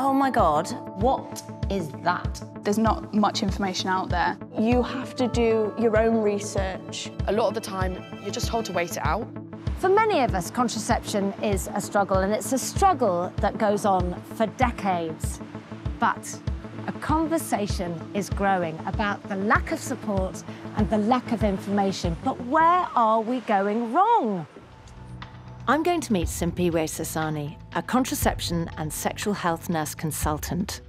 Oh my God, what is that? There's not much information out there. You have to do your own research. A lot of the time, you're just told to wait it out. For many of us, contraception is a struggle, and it's a struggle that goes on for decades. But a conversation is growing about the lack of support and the lack of information. But where are we going wrong? I'm going to meet Simpi Sasani, a contraception and sexual health nurse consultant.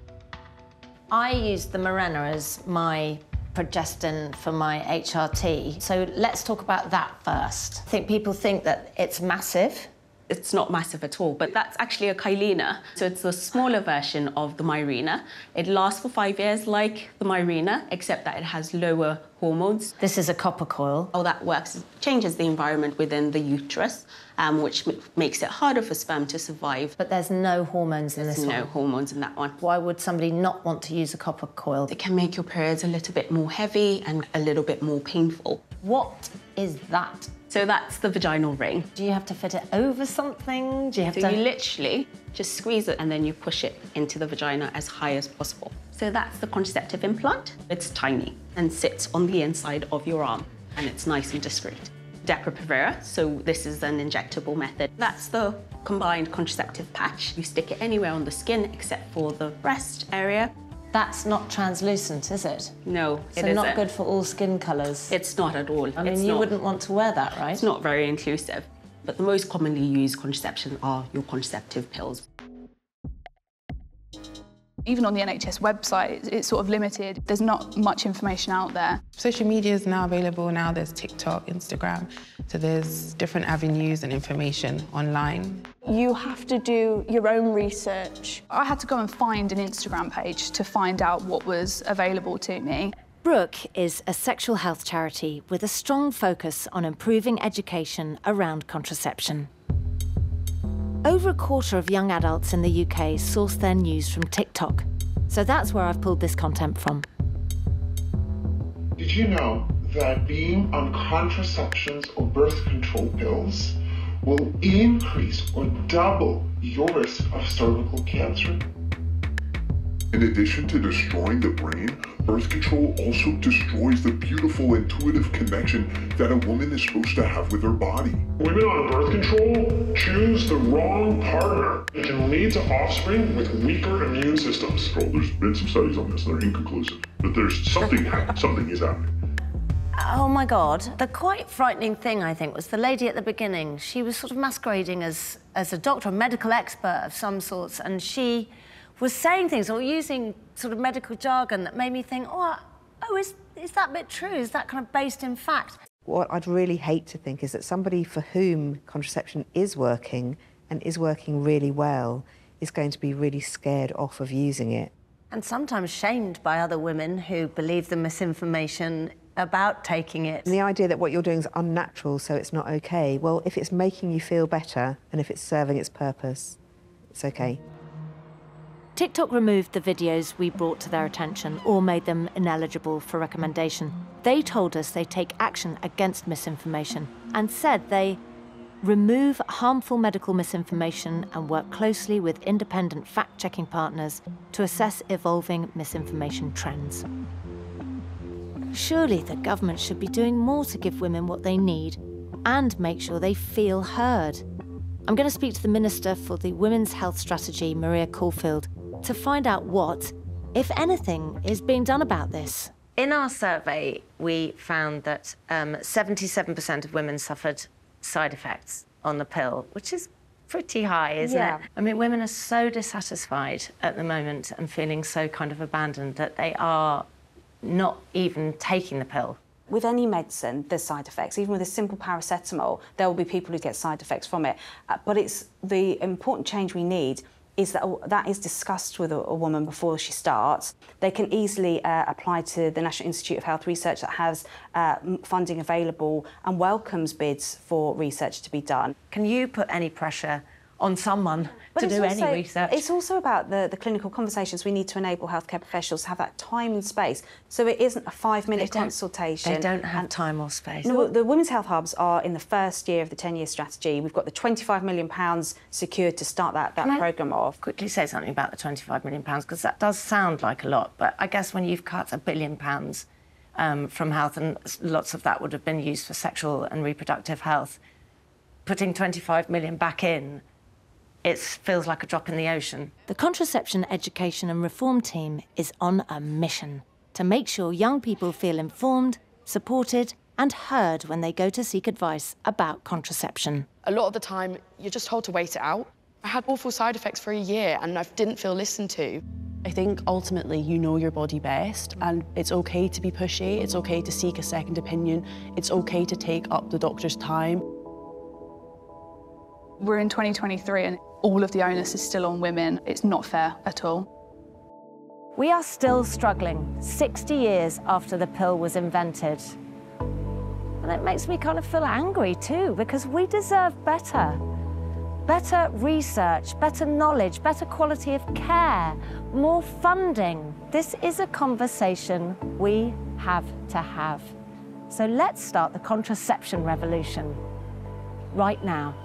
I use the Mirena as my progestin for my HRT. So let's talk about that first. I think people think that it's massive. It's not massive at all, but that's actually a Kyleena. So it's a smaller version of the Mirena. It lasts for five years like the Mirena, except that it has lower hormones. This is a copper coil. How that works it changes the environment within the uterus, um, which makes it harder for sperm to survive. But there's no hormones in there's this no one? no hormones in that one. Why would somebody not want to use a copper coil? It can make your periods a little bit more heavy and a little bit more painful. What is that? So that's the vaginal ring. Do you have to fit it over something? Do you have so to... you literally just squeeze it and then you push it into the vagina as high as possible. So that's the contraceptive implant. It's tiny and sits on the inside of your arm and it's nice and discreet. Depo-Provera, so this is an injectable method. That's the combined contraceptive patch. You stick it anywhere on the skin except for the breast area. That's not translucent, is it? No, so it isn't. not good for all skin colours? It's not at all. I mean, it's you not. wouldn't want to wear that, right? It's not very inclusive. But the most commonly used contraception are your contraceptive pills. Even on the NHS website, it's sort of limited. There's not much information out there. Social media is now available. Now there's TikTok, Instagram. So there's different avenues and information online. You have to do your own research. I had to go and find an Instagram page to find out what was available to me. Brook is a sexual health charity with a strong focus on improving education around contraception. Over a quarter of young adults in the UK source their news from TikTok. So that's where I've pulled this content from. Did you know that being on contraceptions or birth control pills will increase or double your risk of cervical cancer? In addition to destroying the brain, birth control also destroys the beautiful intuitive connection that a woman is supposed to have with her body. Women on birth control choose the wrong partner. It can lead to offspring with weaker immune systems. Well, there's been some studies on this, they're inconclusive. But there's something, something is happening. Oh my God. The quite frightening thing, I think, was the lady at the beginning. She was sort of masquerading as, as a doctor, a medical expert of some sorts, and she was saying things or using sort of medical jargon that made me think, oh, oh is, is that bit true? Is that kind of based in fact? What I'd really hate to think is that somebody for whom contraception is working and is working really well is going to be really scared off of using it. And sometimes shamed by other women who believe the misinformation about taking it. And the idea that what you're doing is unnatural, so it's not okay. Well, if it's making you feel better and if it's serving its purpose, it's okay. TikTok removed the videos we brought to their attention or made them ineligible for recommendation. They told us they take action against misinformation and said they remove harmful medical misinformation and work closely with independent fact checking partners to assess evolving misinformation trends. Surely the government should be doing more to give women what they need and make sure they feel heard. I'm going to speak to the Minister for the Women's Health Strategy, Maria Caulfield, to find out what, if anything, is being done about this. In our survey, we found that 77% um, of women suffered side effects on the pill, which is pretty high, isn't yeah. it? I mean, women are so dissatisfied at the moment and feeling so kind of abandoned that they are not even taking the pill. With any medicine, there's side effects. Even with a simple paracetamol, there will be people who get side effects from it. Uh, but it's the important change we need is that that is discussed with a, a woman before she starts. They can easily uh, apply to the National Institute of Health Research that has uh, funding available and welcomes bids for research to be done. Can you put any pressure on someone But to do also, any research. It's also about the, the clinical conversations we need to enable healthcare professionals to have that time and space. So it isn't a five minute don't- consultation. They don't have and- time or space. No, the Women's Health Hubs are in the first year of the 10 year strategy. We've got the £25 million secured to start that, that programme off. quickly say something about the 25 million pounds because that does sound like a lot, but I guess when you've cut a billion pounds um, from health and lots of that would have been used for sexual and reproductive health, putting 25 million back in, it feels like a drop in the ocean. The Contraception Education and Reform Team is on a mission to make sure young people feel informed, supported, and heard when they go to seek advice about contraception. A lot of the time, you're just told to wait it out. I had awful side effects for a year and I didn't feel listened to. I think ultimately you know your body best and it's okay to be pushy, it's okay to seek a second opinion, it's okay to take up the doctor's time. We're in 2023 and all of the onus is still on women. It's not fair at all. We are still struggling 60 years after the pill was invented. And it makes me kind of feel angry too, because we deserve better. Better research, better knowledge, better quality of care, more funding. This is a conversation we have to have. So let's start the contraception revolution right now.